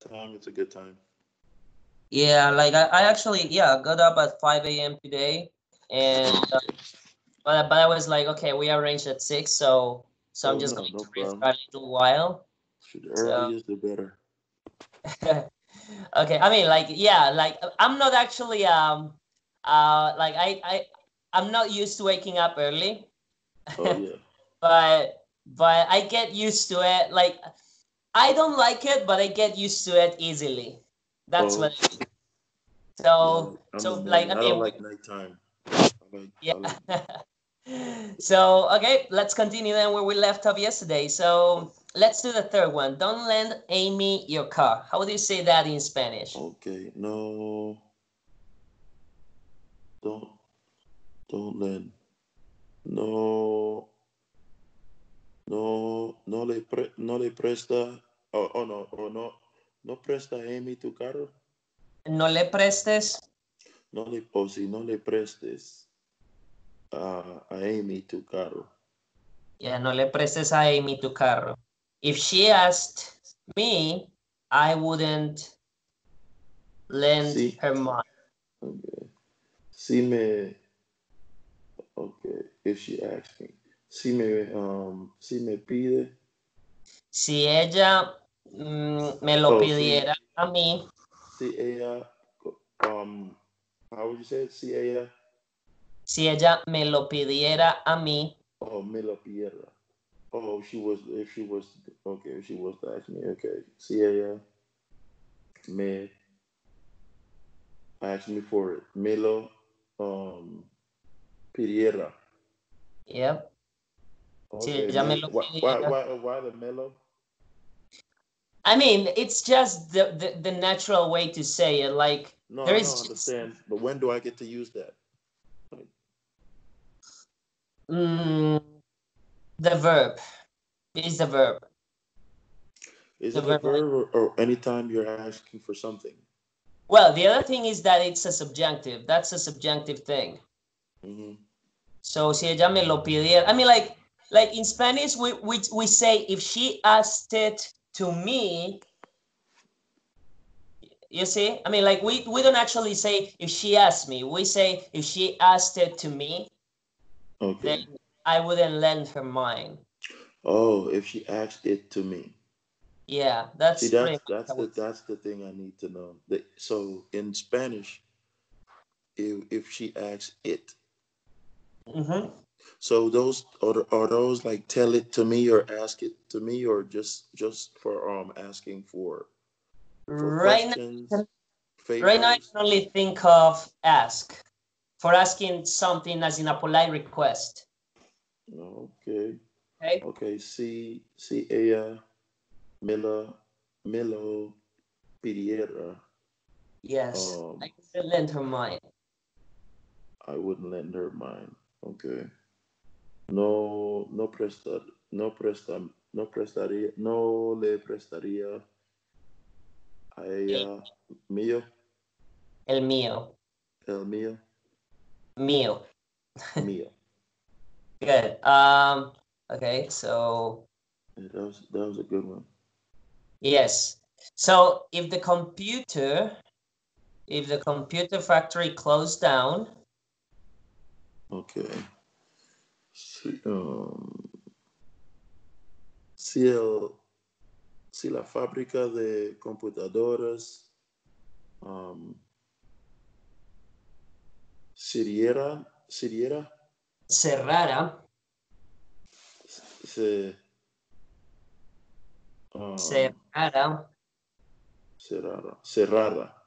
time. It's a good time. Yeah, like I, I actually yeah got up at 5 a.m. today, and uh, but but I was like, okay, we arranged at six, so so I'm Oh, just no, going no to problem. restart a little while. The earlier the better. okay, I mean like yeah, like I'm not actually um uh like I I I'm not used to waking up early, Oh yeah. but but I get used to it. Like I don't like it, but I get used to it easily. That's Oh. what. I mean. So Yeah, so like I morning. I mean don't like nighttime. Like, Yeah. like so okay, let's continue then where we left off yesterday. So let's do the third one. Don't lend Amy your car. How do you say that in Spanish? Okay, no. Don't don't lend. no no no le pre, no le presta oh, oh no oh no no presta Amy tu carro No le prestes. no le o si no le prestes a, a Amy tu carro Yeah, no le prestes a Amy tu carro. If she asked me, I wouldn't lend Sí. her mine. okay si me okay if she asks me si me um si me pide Si ella mm, me lo Oh, sí. pidiera a mí, si ella um how would you say it si ella si ella me lo pidiera a mí, Oh, Mila Piedra. Oh, she was, if she was, okay, if she was to ask me, okay. Sí, ella me asked me for it. Milo um, Piedra. yep. Sí, Okay. ella me lo why, why, why, the Melo? I mean, it's just the, the, the natural way to say it. Like, No, There I is don't just- understand. But when do I get to use that? mm, the verb is the verb. Is The it a verb- verb or, or anytime you're asking for something? Well, the other thing is that it's a subjunctive. That's a subjunctive thing. hmm So si ella me lo pidiera, I mean, like, like in Spanish, we, we, we say if she asked it to me, you see? I mean, like, we, we don't actually say if she asked me. We say if she asked it to me, Okay. then I wouldn't lend her mine. Oh, if she asked it to me. Yeah, that's See, that's that's the that's the thing I need to know. So in Spanish, if if she asks it, Mhm. So those are are those like tell it to me or ask it to me or just just for um asking for, for Right now, right now, I can only think of ask for asking something as in a polite request. Okay, Okay. okay. Si si ella Milo pidiera, Yes, um, I could lend her mine. I wouldn't lend her mine. Okay. No, no prestar, no presta, no prestaría, no le prestaría a ella mío, El mío, el mío, mío. mío. Good. Um. Okay. So Yeah, that was that was a good one. yes. So if the computer, if the computer factory closed down, Okay. Si, um, si el, si la fábrica de computadoras um, siriera, siriera, cerrara, se um, cerrara. cerrada, cerrada,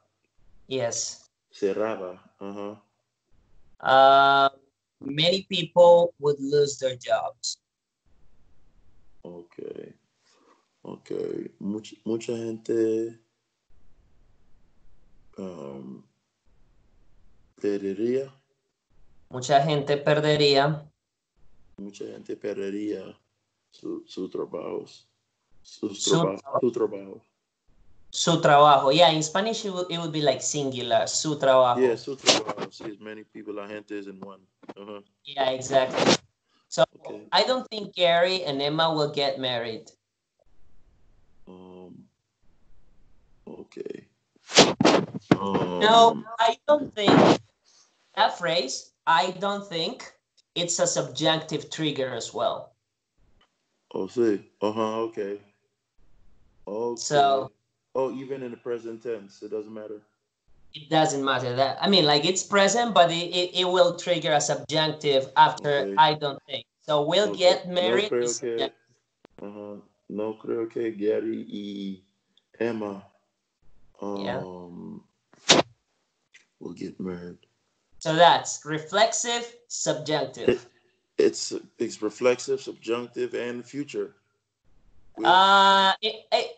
Yes. cerrada, uh-huh. Uh, many people would lose their jobs. Okay. Okay. Mucha, mucha gente um, perdería, Mucha gente perdería mucha gente perdería su, sus trabajos, sus Su traba- trabajo. su trabajo. Su trabajo. Yeah, in Spanish it would, it would be like singular, su trabajo. Yeah, su trabajo. See, as many people, la gente is in one. Uh-huh. Yeah, exactly. So Okay. I don't think Gary and Emma will get married. Um, Okay. Um, No, I don't think that phrase, I don't think it's a subjunctive trigger as well. Oh, see. Uh huh. Okay. Okay. So- Oh, even in the present tense, it doesn't matter. It doesn't matter that. I mean, like it's present, but it, it, it will trigger a subjunctive after Okay. I don't think. So we'll Okay. get No married. creo que. Uh-huh. No creo que Gary y Emma Yeah. um will get married. So that's reflexive, subjunctive. It's it's reflexive, subjunctive, and future. We- Uh, it, it,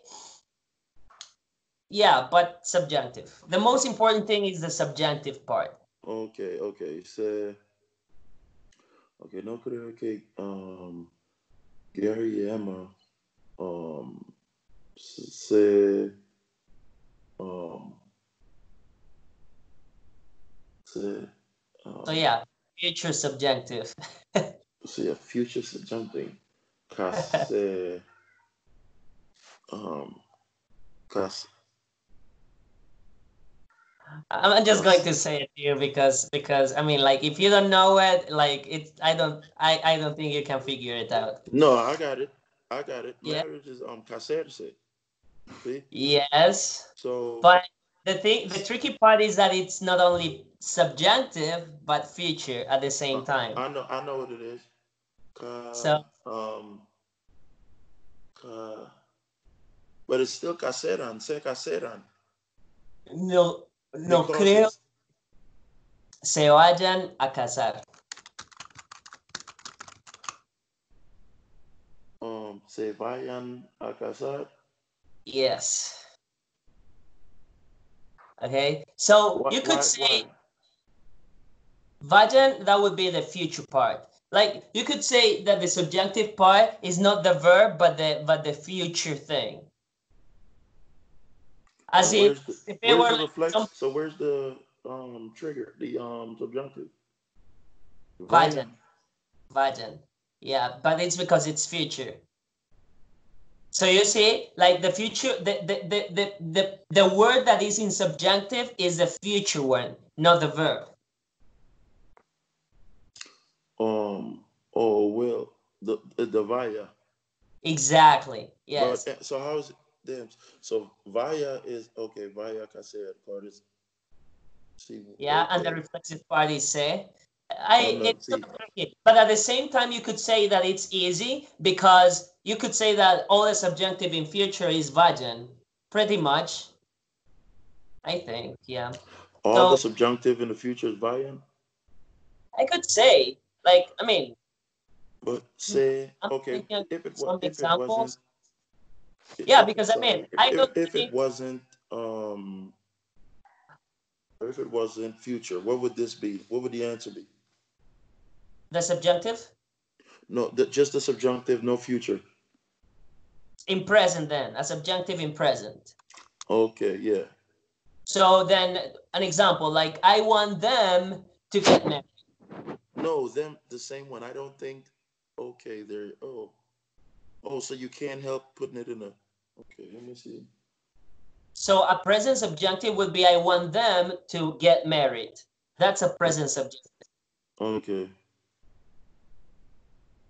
yeah, but subjunctive. The most important thing is the subjunctive part. okay, okay. Se, okay, no creo que um Gary Emma um say, um se um, So yeah, future subjunctive. so a future subjunctive. Case um cause I'm just going to say it here because because I mean like if you don't know it, like it's I don't I I don't think you can figure it out. no, I got it. I got it. Yeah. Marriage is um casarse. See? Yes, So but the thing the tricky part is that it's not only subjunctive but future at the same time. I know I know what it is. So- um but it's still caseran, se caseran. No no Because creo se vayan a casar. um se vayan a casar. Yes. Okay, so you could say why? Vajan, that would be the future part. Like you could say that the subjunctive part is not the verb, but the but the future thing. As So if where's the, if it were the reflex? some So where's the um trigger, the um subjunctive? Vajan, Vajan, yeah, but it's because it's future. So you see, like the future, the the the the the, the word that is in subjunctive is the future one, not the verb. Um. Oh well, the the, the via. Exactly. Yes. But, uh, so how Damn. So via is okay. Via caser part is. See. Yeah, and the reflexive part is say. I Oh, no, it's so tricky. But at the same time, you could say that it's easy because you could say that all the subjunctive in future is vajan, pretty much. I think, yeah. all the subjunctive in the future is via. I could say, like, I mean, But say I'm okay if it was if it wasn't. Yeah, because I mean, I if, if it wasn't um. If it wasn't future, what would this be? What would the answer be? the subjunctive No, the, just the subjunctive, no future. in present then, a subjunctive in present. Okay, yeah. So then an example, like I want them to get married. No, them the same one. I don't think. Okay, there. Oh, oh, so you can't help putting it in a. Okay, let me see. So a present subjunctive would be I want them to get married. That's a present subjunctive. Okay,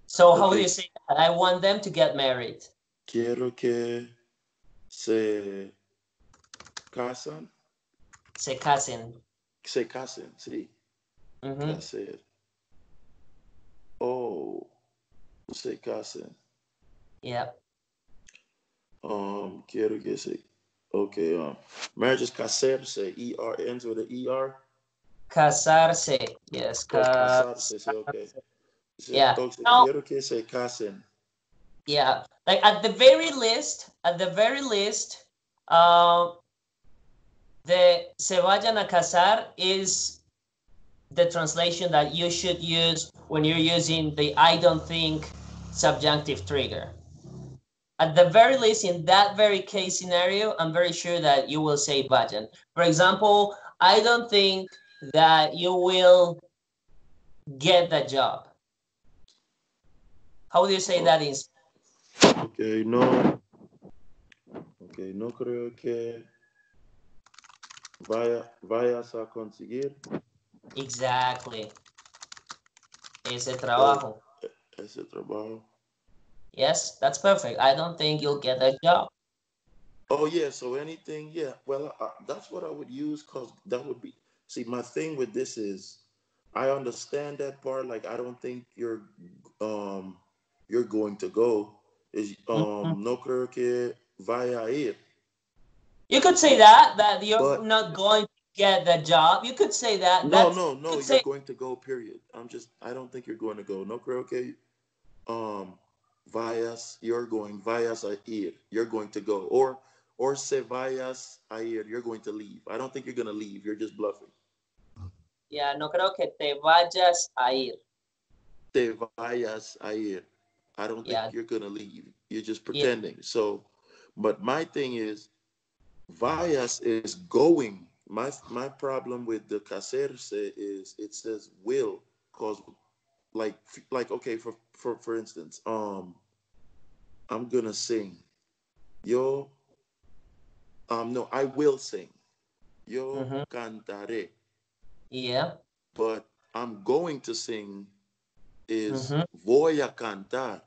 So how do you say that? I want them to get married. quiero que se casan, Se casen. se casen, sí, Mhm. caser. Oh, se casen. Yeah. Um, quiero que se. Okay, um, marriage is caserse. E R ends with an E R. Casarse. Yes. Oh, casarse, okay. Yeah. okay, Now- quiero que se casen. yeah. Like at the very least, at the very least, uh, the se vayan a casar is the translation that you should use when you're using the I don't think subjunctive trigger. At the very least, in that very case scenario, I'm very sure that you will say vayan. For example, I don't think that you will get the job. How do you say that in Okay, no. Okay, no creo que Vaya, vayas a conseguir Exactly. Ese trabajo. Oh, ese trabajo. Yes, that's perfect. I don't think you'll get a job. Oh yeah, so anything, yeah. Well, uh, that's what I would use because that would be. See, my thing with this is, I understand that part. Like, I don't think you're, um, you're going to go. Is um, no creo que vaya a ir. You could say that that you're But- not going to get the job. You could say that. No, That's- no, you no. could You're say- going to go. Period. I'm just. I don't think you're going to go. No creo que, um, vayas. You're going. Vayas a ir. You're going to go. Or, or se vayas a ir. You're going to leave. I don't think you're gonna leave. You're just bluffing. Yeah, no creo que te vayas a ir. te vayas a ir. I don't think Yeah. you're gonna leave. You're just pretending. So, but my thing is, vayas is going. My my problem with the caserse is it says will cause like like okay for for for instance um I'm gonna sing yo um no I will sing yo Mhm. cantaré Yeah. but I'm going to sing is Mhm. voy a cantar.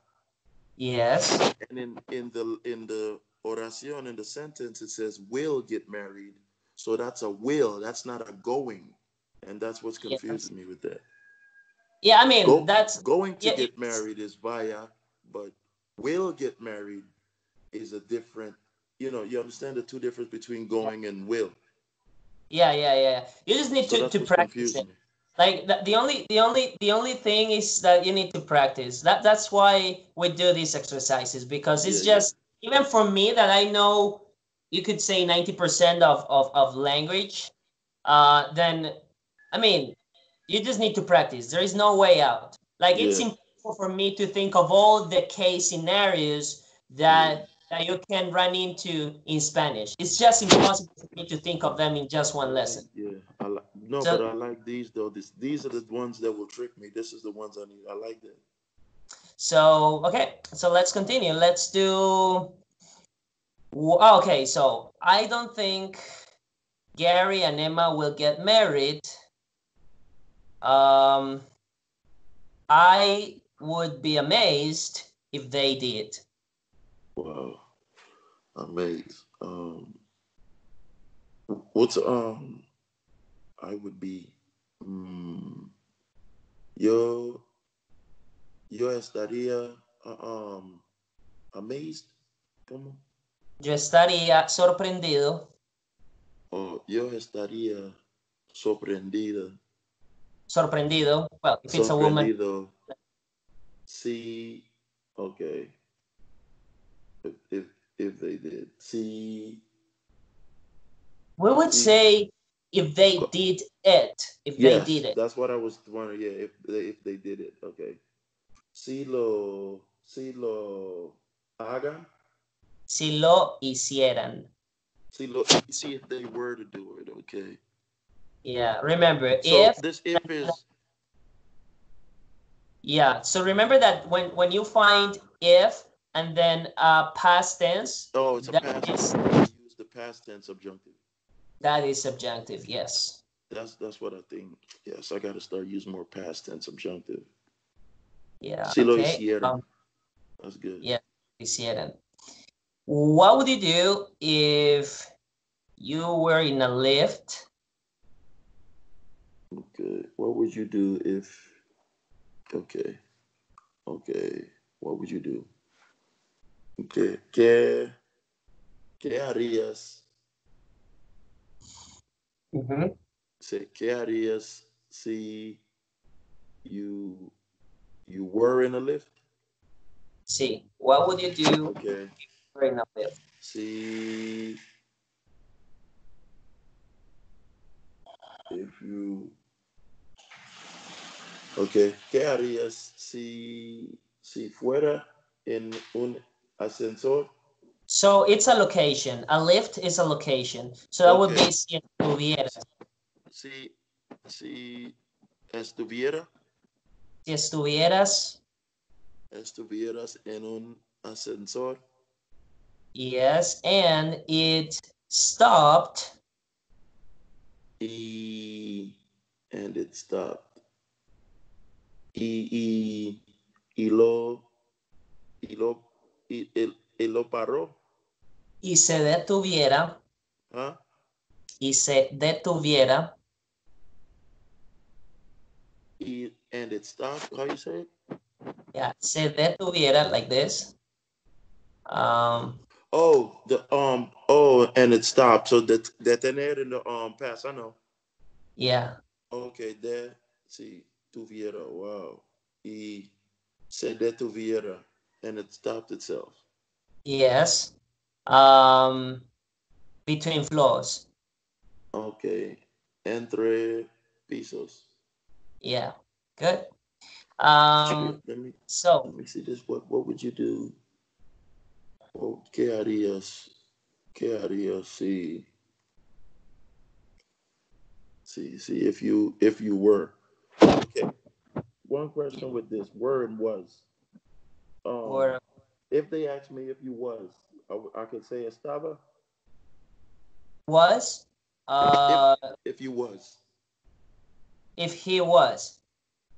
Yes. And in, in the in the oración in the sentence it says will get married. So that's a will, that's not a going. And that's what's Yes. confusing me with that. Yeah, I mean Go- that's Going to yeah, get married is via, but will get married is a different, you know, you understand the two difference between going and will. yeah, yeah, yeah. You just need So to, to practice it. me. Like the, the only the only the only thing is that you need to practice. That that's why we do these exercises because it's Yeah, yeah. just even for me that I know you could say 90% of, of, of language, uh, then I mean you just need to practice. There is no way out. Like it's Yeah. impossible for me to think of all the case scenarios that that you can run into in Spanish. It's just impossible for me to think of them in just one lesson. Yeah, I like no, So- but I like these though. This these are the ones that will trick me. This is the ones I need. I like that. So, okay, so let's continue. Let's do. Oh, okay, so I don't think Gary and Emma will get married. Um, I would be amazed if they did. Wow, amazed. Um, what's um, I would be, mm, yo, yo estaría uh, um amazed, como, Yo estaría sorprendido. o yo estaría sorprendida, Sorprendido. Well, if it's a woman. Sí, okay. If if, if they did, sí. we would say if they did it. If they did it. that's what I was wondering. Yeah, if they if they did it, okay. Si lo si lo hagan, Si lo hicieran. si lo see if they were to do it, okay. Yeah, remember, So if this if is Yeah. So remember that when when you find if and then uh, past tense, oh it's a past is- tense. Use the past tense subjunctive. that is subjunctive. Yes. That's that's what I think. Yes, I gotta start using more past tense subjunctive. Yeah. Okay. hicieran. Um, That's good. Yeah. hicieran. What would you do if you were in a lift? Okay. What would you do if okay. Okay. What would you do? Okay. ¿Qué, qué harías? Mm-hmm. Say, ¿qué harías si you you were in a lift? See, what would you do Okay. if you were in a lift? Si if you Okay, ¿qué harías si si fuera en un ascensor? So it's a location. A lift is a location. So that would be si estuvieras. Si si estuviera Si estuvieras, estuvieras en un ascensor yes, and it stopped E and it stopped. E y, y lo y lo y, y, y lo paró. Y se detuviera. Huh? Y se detuviera. E and it stopped. How you say it? Yeah, se detuviera like this. Um, Oh, the um oh and it stopped. So that detener in the um past, I know. yeah. Okay, there see tuviera. Wow. He said that to detuviera and it stopped itself. Yes. Um, between floors. Okay. Entre pisos. Yeah. Good. Um, let me so let me see this. What what would you do? Oh, ¿Qué harías? ¿Qué harías si? See, see if you if you were. One question with this word was. Um, or if they asked me if you was, I could say estaba. was uh If you was, if he was.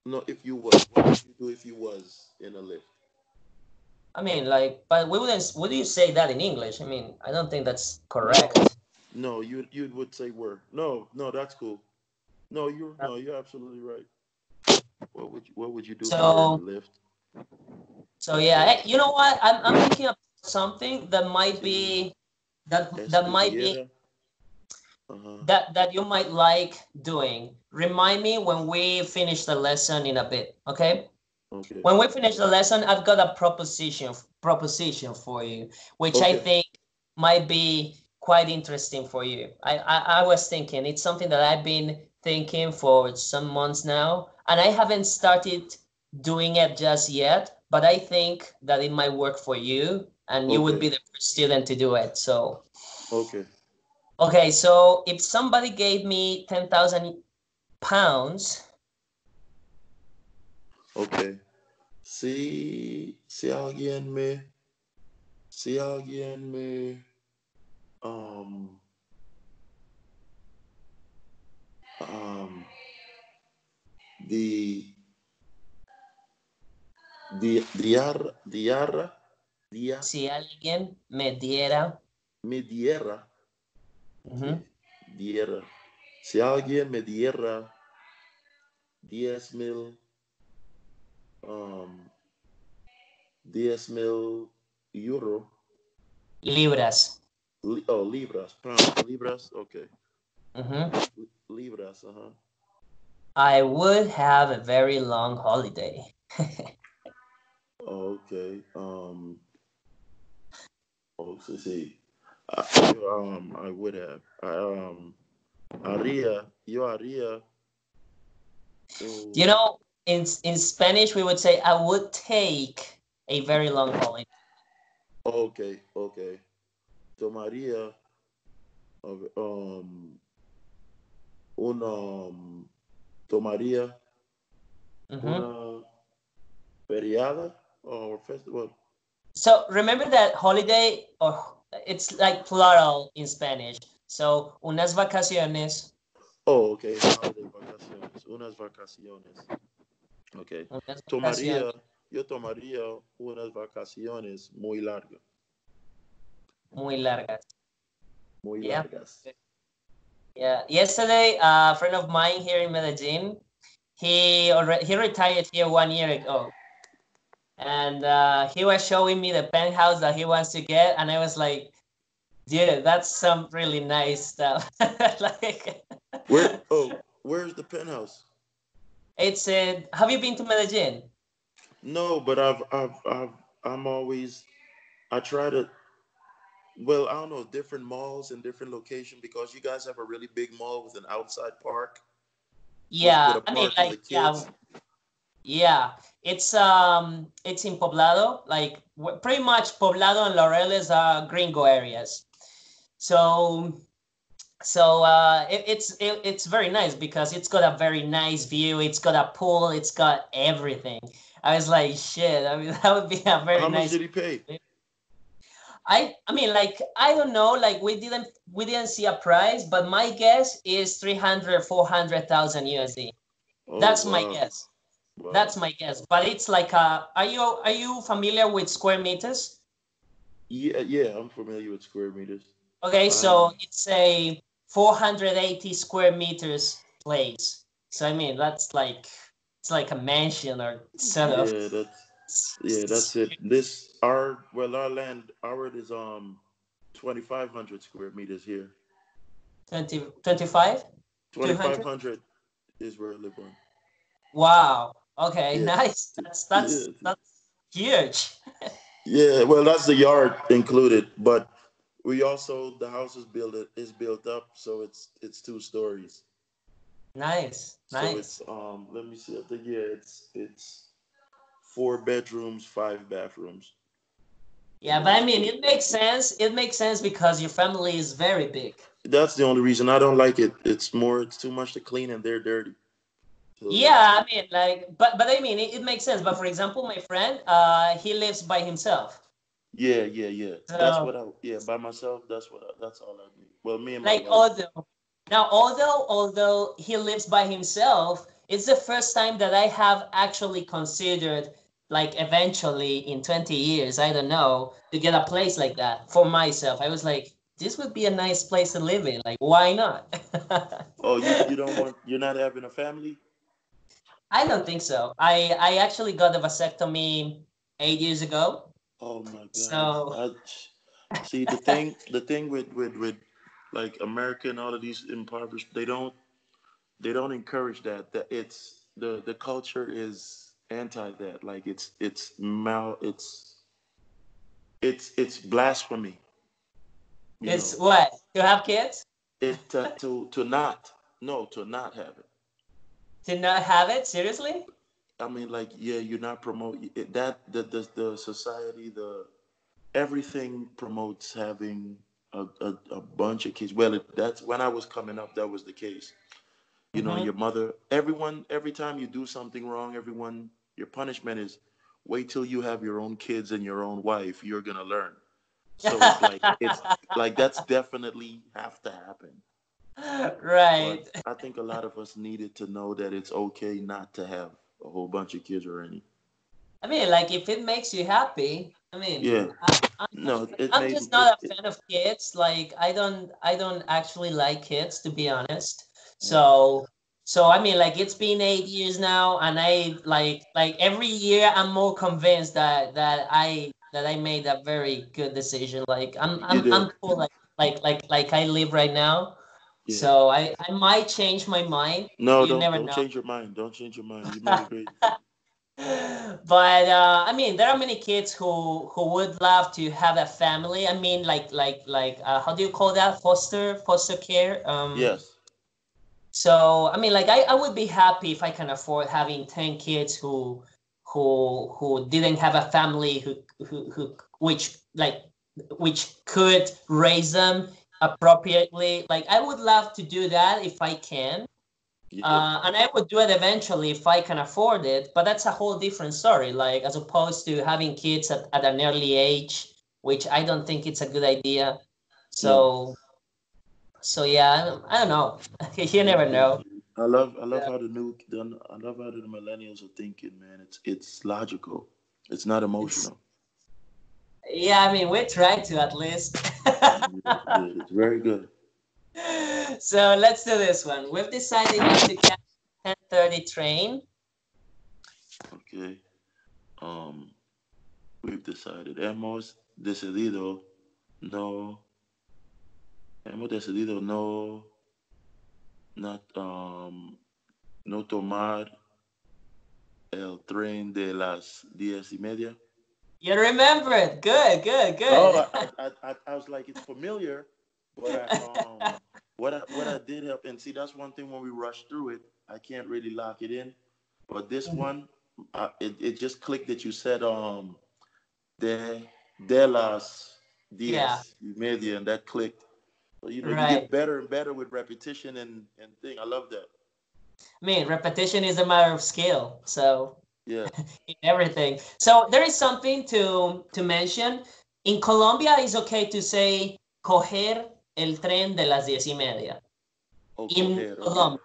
no, if you was, what would you do if you was in a lift? I mean, like, but we wouldn't. Would you say that in English? I mean, I don't think that's correct. No, you you would say were. No, no, that's cool. No, you no, you're absolutely right. What would you What would you do So- lift? So yeah, hey, you know what? I'm I'm thinking of something that might be that that might be Uh-huh. that that you might like doing. Remind me when we finish the lesson in a bit, okay? Okay. When we finish the lesson, I've got a proposition proposition for you, which I think might be quite interesting for you. I, I I was thinking it's something that I've been thinking for some months now, and I haven't started doing it just yet. But I think that it might work for you, and you would be the first student to do it. So Okay. okay, so if somebody gave me ten thousand pounds, Okay. Si si alguien me si alguien me um um the the diarra diarra dia si alguien me diera, me diera ujú, diera. Si alguien me diera diez mil um diez mil euro. Libras. li- oh libras pounds libras okay ujú, libras uh-huh I would have a very long holiday. Okay. Um. Oh, so see, I, um, I would have. I, um, haría, yo haría. oh, You know, in in Spanish we would say I would take a very long holiday. Okay, okay. So Maria. um, un, um, tomaría Mhm. una feriada or festival. So remember that holiday, or it's like plural in Spanish. So unas vacaciones. Oh, okay. Vacaciones, unas vacaciones. Okay. unas Tomaría, vacaciones yo tomaría unas vacaciones muy largas, muy largas. muy Yeah. largas. Yeah. Yesterday, a friend of mine here in Medellin, he already he retired here one year ago, and uh, he was showing me the penthouse that he wants to get, and I was like, "Dude, that's some really nice stuff." like, Where? Oh, where's the penthouse? it's in. Have you been to Medellin? No, but I've, I've, I've, I'm always, I try to. Well, I don't know, different malls and different location because you guys have a really big mall with an outside park. Yeah, I mean, like, yeah, yeah. It's um, it's in Poblado. Like, pretty much Poblado and Laureles are gringo areas. So, so uh, it, it's it, it's very nice because it's got a very nice view. It's got a pool. It's got everything. I was like, shit. I mean, that would be a very How much nice. did he pay? I I mean like I don't know like we didn't we didn't see a price but my guess is 300 400,000 USD. Oh, That's my guess. Wow. That's my guess. But it's like uh are you are you familiar with square meters? yeah, yeah. I'm familiar with square meters. Okay, so Um, it's a 480 square meters place. So I mean that's like it's like a mansion or of. Yeah, that's yeah, that's it. This our well, our land, our is um 2,500 square meters here. 20, 25? 2,500 is where I live on. Wow. Okay, Yeah. nice. That's that's Yeah. that's huge. Yeah, well, that's the yard included, but we also the house is built is built up, so it's it's two stories. Nice. So Nice. it's um let me see, I think yeah, it's it's four bedrooms, five bathrooms. Yeah, but I mean it makes sense. It makes sense because your family is very big. That's the only reason I don't like it. It's more it's too much to clean and they're dirty. So- Yeah, I mean like but but I mean it, it makes sense. But for example, my friend, uh he lives by himself. Yeah, yeah, yeah. That's what I yeah, by myself, that's what I, that's all I need. Well, me and my like wife. although now although although he lives by himself it's the first time that i have actually considered like eventually in 20 years i don't know to get a place like that for myself. I was like this would be a nice place to live in. Like why not? Oh, you, you don't want you're not having a family? i don't think so. I i actually got a vasectomy eight years ago. Oh my god. So- I, see the thing the thing with with with like America and all of these impoverished they don't they don't encourage that that it's the the culture is anti that like it's it's mal it's it's it's blasphemy. it's know. what to have kids it to, to to not no to not have it. to not have it seriously I mean, like, yeah, you're not promoting it, that. The, the the society, the everything promotes having a, a, a bunch of kids. Well, it, that's when I was coming up. That was the case. You know, Mhm. your mother. Everyone. Every time you do something wrong, everyone. Your punishment is wait till you have your own kids and your own wife. You're gonna learn. So it's like it's like that's definitely have to happen. right But I think a lot of us needed to know that it's okay not to have a whole bunch of kids or any. I mean, like if it makes you happy, I mean, Yeah. I, I'm, No, it I'm made- just not a it- fan of kids. Like I don't, I don't actually like kids to be honest. So, so I mean, like it's been eight years now, and I like, like every year I'm more convinced that that I that I made a very good decision. Like I'm, I'm. I'm cool. Like, like, like, like I live right now. Yeah. So I, I might change my mind. No, you don't, never don't know. change your mind. Don't change your mind. You made a great. but uh, I mean, there are many kids who who would love to have a family. I mean, like like like uh, how do you call that? Foster foster care. Um, yes. So I mean, like I, I would be happy if I can afford having ten kids who who who didn't have a family who who, who which like which could raise them appropriately. Like I would love to do that if I can. Yeah. Uh, and I would do it eventually if I can afford it, but that's a whole different story. Like as opposed to having kids at, at an early age, which I don't think it's a good idea. So, so yeah, I don't, know. you never know. I love I love Yeah. how the new I love how the millennials are thinking, man. It's it's logical. It's not emotional. Yeah, I mean we try to at least. It's very good. so let's do this one. We've decided to catch 10:30 train. Okay. Um, we've decided. Hemos decidido no. Hemos decidido no. Not um. No tomar el tren de las diez y media. You remember it. Good, good, good. Oh, I, I, I, I was like, it's familiar, but I, um, what I, what I did help, and see, that's one thing when we rush through it, I can't really lock it in. But this Mhm. one, uh, it, it just clicked that you said, um, de, de las diez Yeah. y media, and that clicked. You know, you Right. get better and better with repetition and, and thing. I love that. I mean, repetition is a matter of skill. So Yeah. in everything. So there is something to to mention. in Colombia, it's okay to say coger el tren de las diez y media. Oh, in coger, okay. Colombia.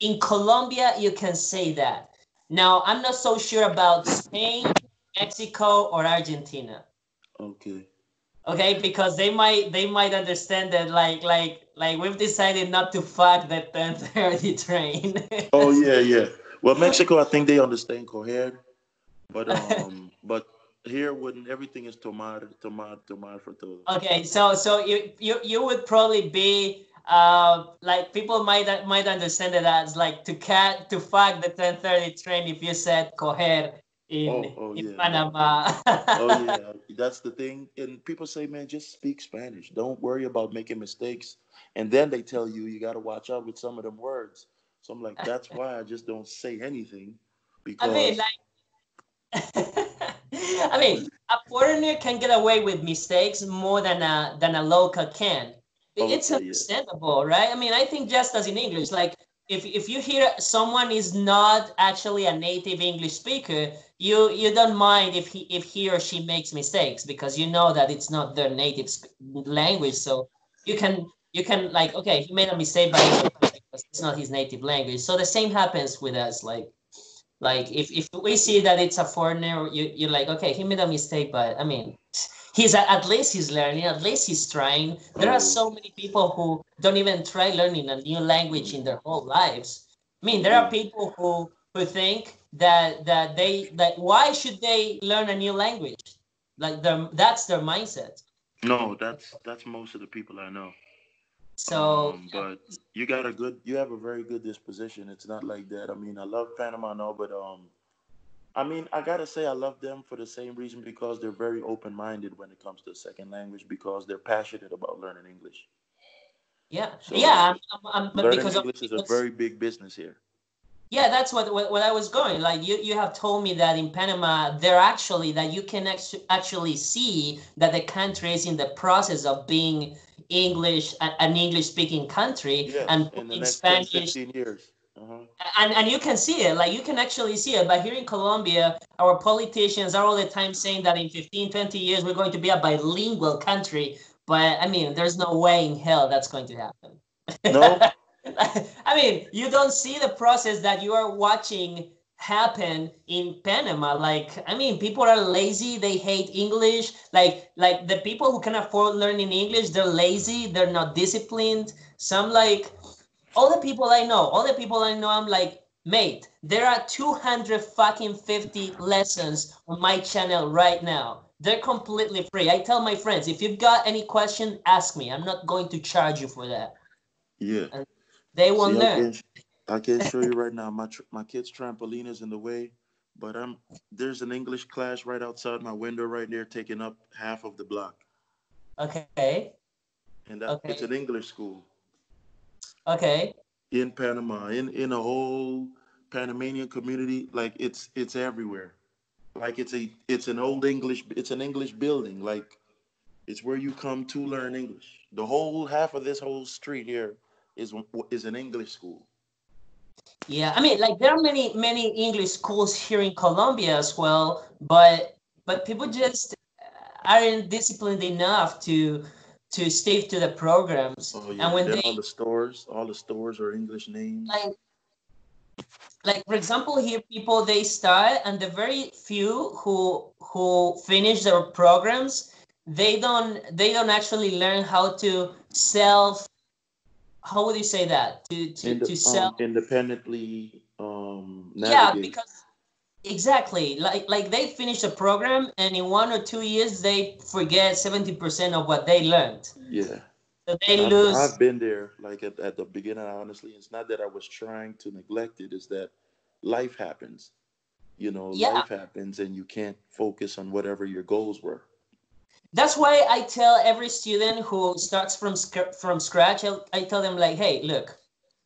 In Colombia, you can say that. Now, I'm not so sure about Spain, Mexico, or Argentina. Okay. Okay, because they might they might understand that like like like we've decided not to fuck that 10:30 train. Oh yeah, yeah. Well, Mexico, I think they understand coger, but um, but here when everything is tomar, tomar, tomar for todo. Okay, so so you you you would probably be uh like people might might understand it as like to cat to fuck the 10:30 train if you said coger in, Oh, oh, in yeah. Panama. oh yeah, that's the thing. And people say, man, just speak Spanish. Don't worry about making mistakes. And then they tell you you got to watch out with some of them words. So I'm like, that's why I just don't say anything because I mean, like, I mean, a foreigner can get away with mistakes more than a than a local can. Oh, It's okay, yeah. understandable, right? I mean, I think just as in English, like if if you hear someone is not actually a native English speaker, you you don't mind if he if he or she makes mistakes because you know that it's not their native language, so you can you can like okay, he made a mistake, but because it's not his native language. So the same happens with us, like like if, if we see that it's a foreigner you, you're like okay he made a mistake but i mean he's at least he's learning at least he's trying there are so many people who don't even try learning a new language in their whole lives i mean there are people who who think that that they that why should they learn a new language like their, that's their mindset no, that's that's most of the people I know. so Um, but you got a good, you have a very good disposition. It's not like that. I mean, I love Panama, no, but um, I mean, I gotta say, I love them for the same reason because they're very open-minded when it comes to a second language because they're passionate about learning English. yeah So, yeah I'm, I'm, learning because of, English is a very big business here. Yeah, that's what, what what I was going. Like you you have told me that in Panama, they're actually that you can actu- actually see that the country is in the process of being English an English speaking country Yes, and in the in next 10, Spanish 15 years. Uh-huh. and and you can see it like you can actually see it. But here in colombia our politicians are all the time saying that in 15 20 years we're going to be a bilingual country. But i mean there's no way in hell that's going to happen. No? i mean you don't see the process that you are watching happen in panama. Like i mean people are lazy. They hate english. Like like the people who can afford learning english they're lazy. They're not disciplined. Some like all the people I know, all the people I know, I'm like, mate, there are 200 fucking 50 lessons on my channel right now. They're completely free. I tell my friends, if you've got any question, ask me. I'm not going to charge you for that. Yeah. They will See, I learn. can, I can show you right now. My tr- my kid's trampoline is in the way, but I'm there's an English class right outside my window right there, taking up half of the block, Okay. and that, okay. it's an English school Okay. in Panama, in in a whole Panamanian community. Like it's it's everywhere. Like it's a it's an old English it's an English building. Like it's where you come to learn English. The whole half of this whole street here is is an English school. Yeah, I mean, like there are many many English schools here in Colombia as well, but but people just aren't disciplined enough to to stick to the programs. Oh yeah. And when they all the stores, all the stores are English names. like like for example here people they start and the very few who who finish their programs they don't they don't actually learn how to self how would you say that to to, Inde- to sell um, independently um yeah navigate. because exactly like like they finish a program and in one or two years they forget 70% of what they learned yeah so they I've, lose I've been there like at, at the beginning honestly it's not that i was trying to neglect it it's that life happens you know Yeah. life happens and you can't focus on whatever your goals were that's why I tell every student who starts from sc- from scratch. I, I tell them like, hey, look,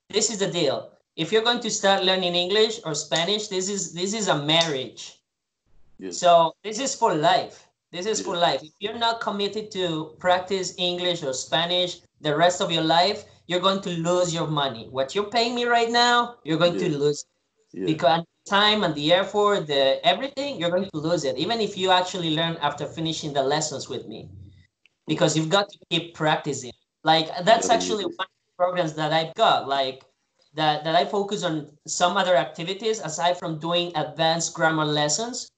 this is the deal. If you're going to start learning English or Spanish, this is this is a marriage. yes. So this is for life. This is for life. If you're not committed to practice English or Spanish the rest of your life, you're going to lose your money. What you're paying me right now, you're going to lose. yeah. because time and the effort, the everything, you're going to lose it. Even if you actually learn after finishing the lessons with me, because you've got to keep practicing. Like that's actually one of the programs that I've got. Like that that I focus on some other activities aside from doing advanced grammar lessons.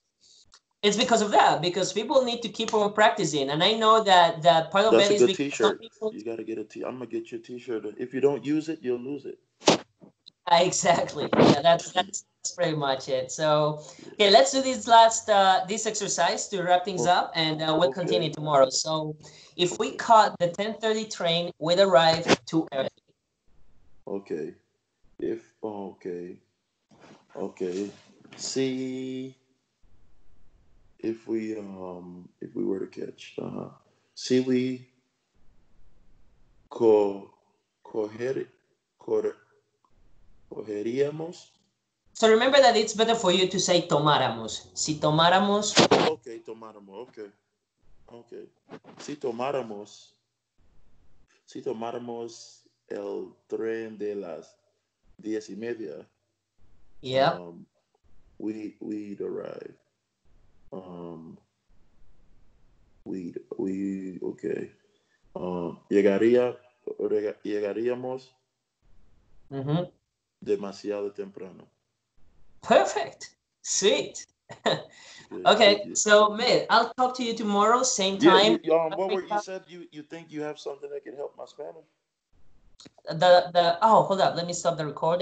It's because of that, because people need to keep on practicing, and I know that that part of That's it a is good because T-shirt. people You gotta get a T. I'm gonna get you a T-shirt. If you don't use it, you'll lose it. Exactly. Yeah, that's that's that's pretty much it. So, okay, let's do this last uh, this exercise to wrap things up, and uh, we'll Okay. continue tomorrow. So, if we caught the 10:30 train, we'd arrive too early. Okay. If oh, okay. Okay. See if we um if we were to catch Uh huh. see we co coger corre, cogeríamos So remember that it's better for you to say tomáramos. Si tomáramos, okay tomáramos okay okay si tomáramos si tomáramos el tren de las diez y media yeah. um, we we'd arrive. Um, we'd we okay. Um, llegaría llegaríamos hmm demasiado temprano. Perfect. Sweet. Okay, good. so mate, I'll talk to you tomorrow, same Yeah, time. you, um, what were you said? You you think you have something that can help my Spanish? The the oh, hold up, let me stop the recording.